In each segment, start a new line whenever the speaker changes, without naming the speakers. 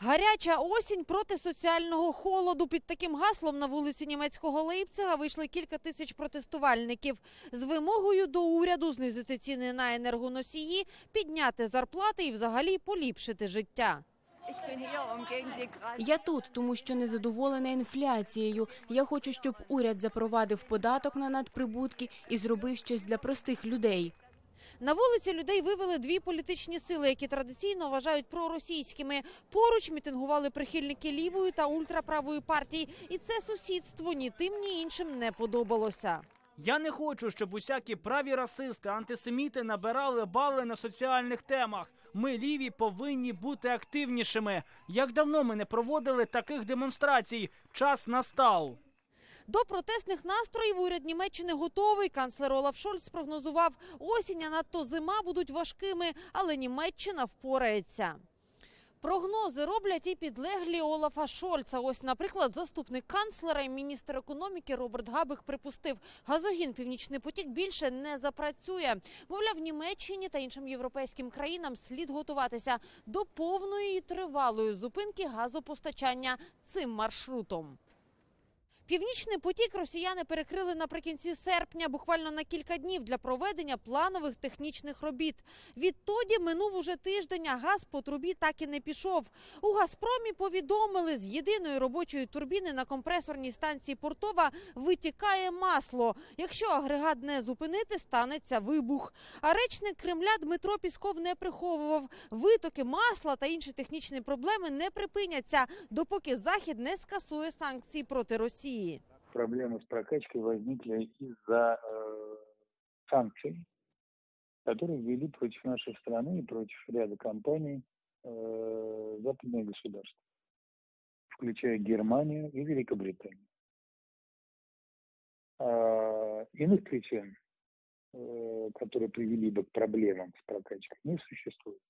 Гаряча осінь проти соціального холоду. Під таким гаслом на вулиці німецького Лейпцига вийшли кілька тисяч протестувальників з вимогою до уряду знизити ціни на енергоносії, підняти зарплати і взагалі поліпшити життя.
Я тут, тому що незадоволена інфляцією. Я хочу, щоб уряд запровадив податок на надприбутки і зробив щось для простих людей.
На вулиці людей вивели дві політичні сили, які традиційно вважають проросійськими. Поруч мітингували прихильники лівої та ультраправої партій. І це сусідство ні тим, ні іншим не подобалося.
Я не хочу, щоб усякі праві расисти, антисеміти набирали бали на соціальних темах. Ми ліві повинні бути активнішими. Як давно ми не проводили таких демонстрацій? Час настав.
До протестних настроїв уряд Німеччини готовий. Канцлер Олаф Шольц спрогнозував, осінь, а надто зима будуть важкими, але Німеччина впорається. Прогнози роблять і підлеглі Олафа Шольца. Ось, наприклад, заступник канцлера і міністр економіки Роберт Габих припустив, газогін Північний потік більше не запрацює. Мовляв, Німеччині та іншим європейським країнам слід готуватися до повної тривалої зупинки газопостачання цим маршрутом. Північний потік росіяни перекрили наприкінці серпня, буквально на кілька днів для проведення планових технічних робіт. Відтоді минув уже тиждень, а газ по трубі так і не пішов. У Газпромі повідомили, з єдиної робочої турбіни на компресорній станції Портова витікає масло. Якщо агрегат не зупинити, станеться вибух. А речник Кремля Дмитро Пісков не приховував. Витоки масла та інші технічні проблеми не припиняться, допоки Захід не скасує санкції проти Росії.
Проблемы с прокачкой возникли из-за э, санкций, которые ввели против нашей страны и против ряда компаний э, западные государства, включая Германию и Великобританию. А, иных причин, э, которые привели бы к проблемам с прокачкой, не существует.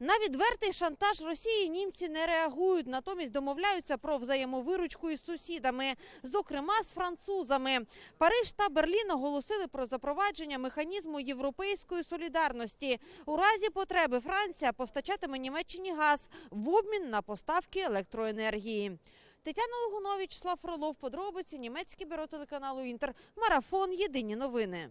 На відвертий шантаж Росії німці не реагують, натомість домовляються про взаємовиручку із сусідами, зокрема з французами. Париж та Берлін оголосили про запровадження механізму європейської солідарності. У разі потреби Франція постачатиме Німеччині газ в обмін на поставки електроенергії. Тетяна Логунович, Слав Фролов, подробиці, німецьке бюро телеканалу Інтер, марафон. Єдині новини.